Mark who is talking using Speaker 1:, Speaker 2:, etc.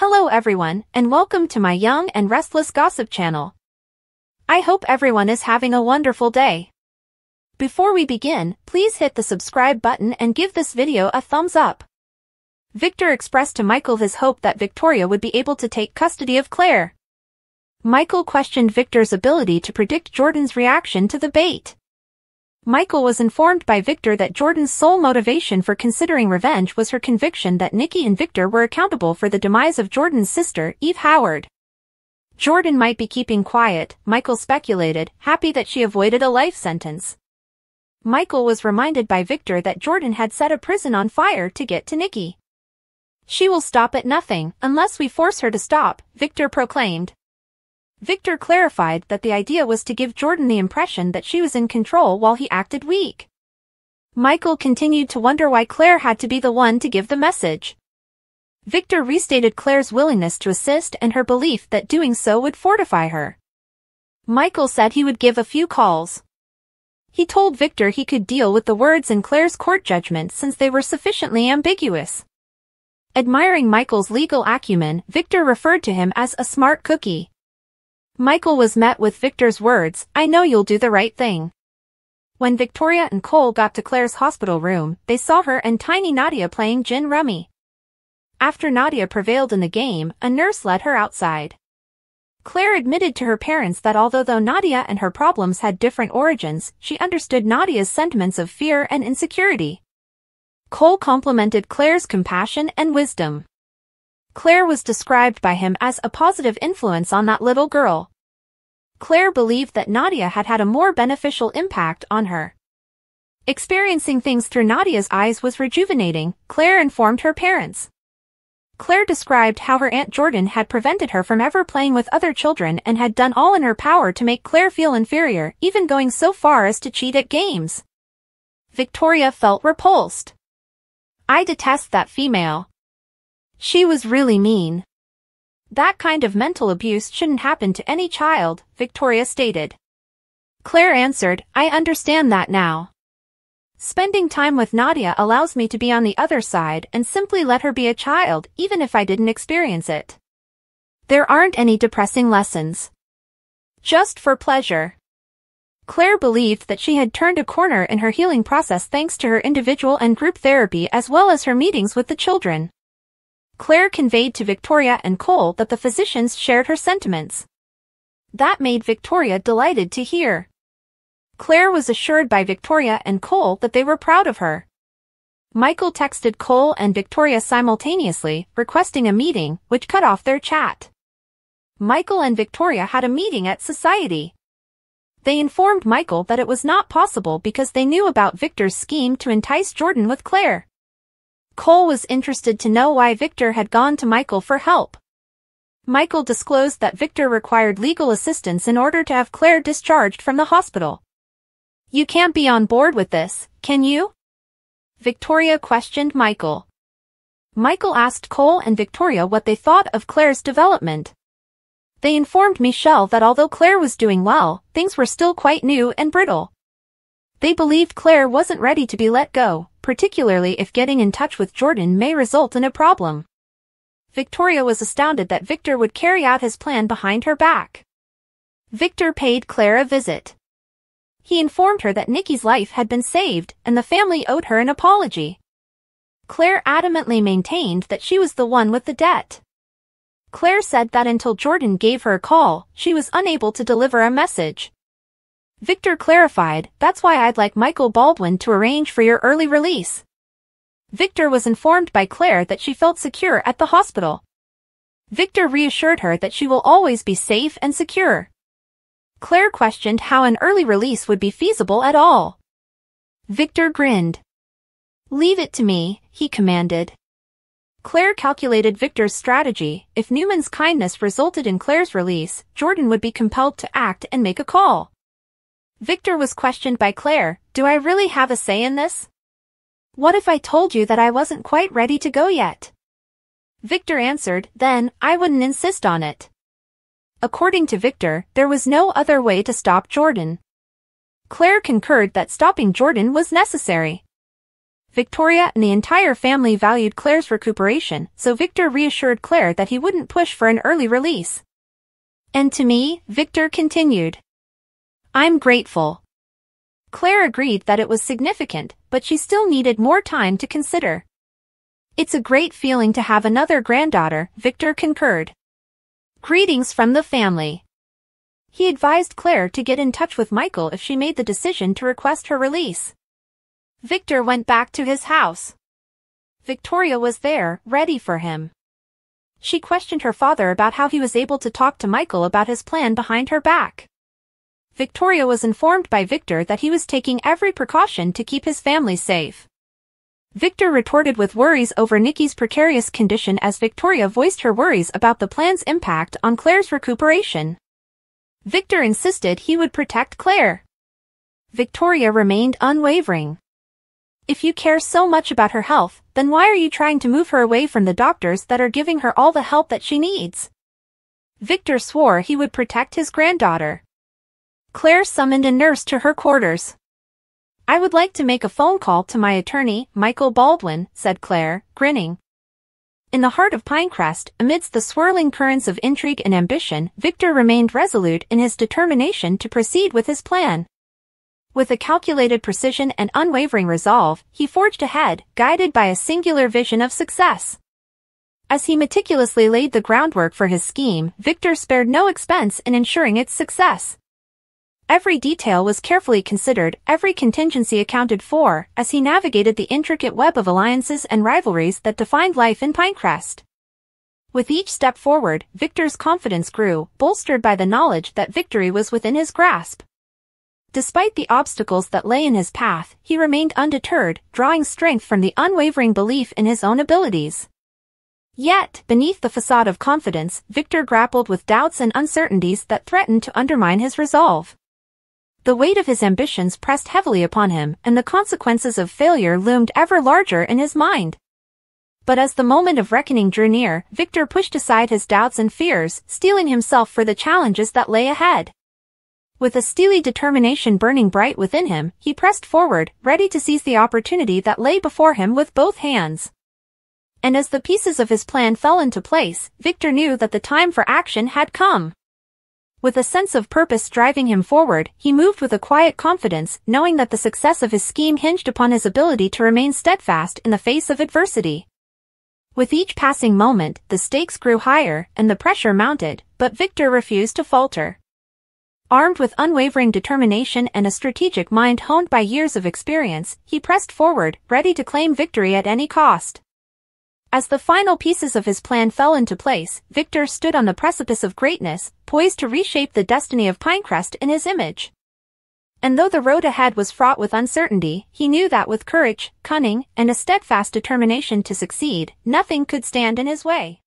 Speaker 1: Hello everyone, and welcome to my young and restless gossip channel. I hope everyone is having a wonderful day. Before we begin, please hit the subscribe button and give this video a thumbs up. Victor expressed to Michael his hope that Victoria would be able to take custody of Claire. Michael questioned Victor's ability to predict Jordan's reaction to the bait. Michael was informed by Victor that Jordan's sole motivation for considering revenge was her conviction that Nikki and Victor were accountable for the demise of Jordan's sister, Eve Howard. Jordan might be keeping quiet, Michael speculated, happy that she avoided a life sentence. Michael was reminded by Victor that Jordan had set a prison on fire to get to Nikki. She will stop at nothing, unless we force her to stop, Victor proclaimed. Victor clarified that the idea was to give Jordan the impression that she was in control while he acted weak. Michael continued to wonder why Claire had to be the one to give the message. Victor restated Claire's willingness to assist and her belief that doing so would fortify her. Michael said he would give a few calls. He told Victor he could deal with the words in Claire's court judgment since they were sufficiently ambiguous. Admiring Michael's legal acumen, Victor referred to him as a smart cookie. Michael was met with Victor's words, I know you'll do the right thing. When Victoria and Cole got to Claire's hospital room, they saw her and tiny Nadia playing gin rummy. After Nadia prevailed in the game, a nurse led her outside. Claire admitted to her parents that although though Nadia and her problems had different origins, she understood Nadia's sentiments of fear and insecurity. Cole complimented Claire's compassion and wisdom. Claire was described by him as a positive influence on that little girl. Claire believed that Nadia had had a more beneficial impact on her. Experiencing things through Nadia's eyes was rejuvenating, Claire informed her parents. Claire described how her Aunt Jordan had prevented her from ever playing with other children and had done all in her power to make Claire feel inferior, even going so far as to cheat at games. Victoria felt repulsed. I detest that female, she was really mean. That kind of mental abuse shouldn't happen to any child, Victoria stated. Claire answered, I understand that now. Spending time with Nadia allows me to be on the other side and simply let her be a child even if I didn't experience it. There aren't any depressing lessons. Just for pleasure. Claire believed that she had turned a corner in her healing process thanks to her individual and group therapy as well as her meetings with the children. Claire conveyed to Victoria and Cole that the physicians shared her sentiments. That made Victoria delighted to hear. Claire was assured by Victoria and Cole that they were proud of her. Michael texted Cole and Victoria simultaneously, requesting a meeting, which cut off their chat. Michael and Victoria had a meeting at Society. They informed Michael that it was not possible because they knew about Victor's scheme to entice Jordan with Claire. Cole was interested to know why Victor had gone to Michael for help. Michael disclosed that Victor required legal assistance in order to have Claire discharged from the hospital. You can't be on board with this, can you? Victoria questioned Michael. Michael asked Cole and Victoria what they thought of Claire's development. They informed Michelle that although Claire was doing well, things were still quite new and brittle. They believed Claire wasn't ready to be let go, particularly if getting in touch with Jordan may result in a problem. Victoria was astounded that Victor would carry out his plan behind her back. Victor paid Claire a visit. He informed her that Nikki's life had been saved and the family owed her an apology. Claire adamantly maintained that she was the one with the debt. Claire said that until Jordan gave her a call, she was unable to deliver a message. Victor clarified, that's why I'd like Michael Baldwin to arrange for your early release. Victor was informed by Claire that she felt secure at the hospital. Victor reassured her that she will always be safe and secure. Claire questioned how an early release would be feasible at all. Victor grinned. Leave it to me, he commanded. Claire calculated Victor's strategy. If Newman's kindness resulted in Claire's release, Jordan would be compelled to act and make a call. Victor was questioned by Claire, do I really have a say in this? What if I told you that I wasn't quite ready to go yet? Victor answered, then, I wouldn't insist on it. According to Victor, there was no other way to stop Jordan. Claire concurred that stopping Jordan was necessary. Victoria and the entire family valued Claire's recuperation, so Victor reassured Claire that he wouldn't push for an early release. And to me, Victor continued. I'm grateful. Claire agreed that it was significant, but she still needed more time to consider. It's a great feeling to have another granddaughter, Victor concurred. Greetings from the family. He advised Claire to get in touch with Michael if she made the decision to request her release. Victor went back to his house. Victoria was there, ready for him. She questioned her father about how he was able to talk to Michael about his plan behind her back. Victoria was informed by Victor that he was taking every precaution to keep his family safe. Victor retorted with worries over Nikki's precarious condition as Victoria voiced her worries about the plan's impact on Claire's recuperation. Victor insisted he would protect Claire. Victoria remained unwavering. If you care so much about her health, then why are you trying to move her away from the doctors that are giving her all the help that she needs? Victor swore he would protect his granddaughter. Claire summoned a nurse to her quarters. I would like to make a phone call to my attorney, Michael Baldwin, said Claire, grinning. In the heart of Pinecrest, amidst the swirling currents of intrigue and ambition, Victor remained resolute in his determination to proceed with his plan. With a calculated precision and unwavering resolve, he forged ahead, guided by a singular vision of success. As he meticulously laid the groundwork for his scheme, Victor spared no expense in ensuring its success. Every detail was carefully considered, every contingency accounted for, as he navigated the intricate web of alliances and rivalries that defined life in Pinecrest. With each step forward, Victor's confidence grew, bolstered by the knowledge that victory was within his grasp. Despite the obstacles that lay in his path, he remained undeterred, drawing strength from the unwavering belief in his own abilities. Yet, beneath the facade of confidence, Victor grappled with doubts and uncertainties that threatened to undermine his resolve. The weight of his ambitions pressed heavily upon him, and the consequences of failure loomed ever larger in his mind. But as the moment of reckoning drew near, Victor pushed aside his doubts and fears, steeling himself for the challenges that lay ahead. With a steely determination burning bright within him, he pressed forward, ready to seize the opportunity that lay before him with both hands. And as the pieces of his plan fell into place, Victor knew that the time for action had come. With a sense of purpose driving him forward, he moved with a quiet confidence, knowing that the success of his scheme hinged upon his ability to remain steadfast in the face of adversity. With each passing moment, the stakes grew higher and the pressure mounted, but Victor refused to falter. Armed with unwavering determination and a strategic mind honed by years of experience, he pressed forward, ready to claim victory at any cost. As the final pieces of his plan fell into place, Victor stood on the precipice of greatness, poised to reshape the destiny of Pinecrest in his image. And though the road ahead was fraught with uncertainty, he knew that with courage, cunning, and a steadfast determination to succeed, nothing could stand in his way.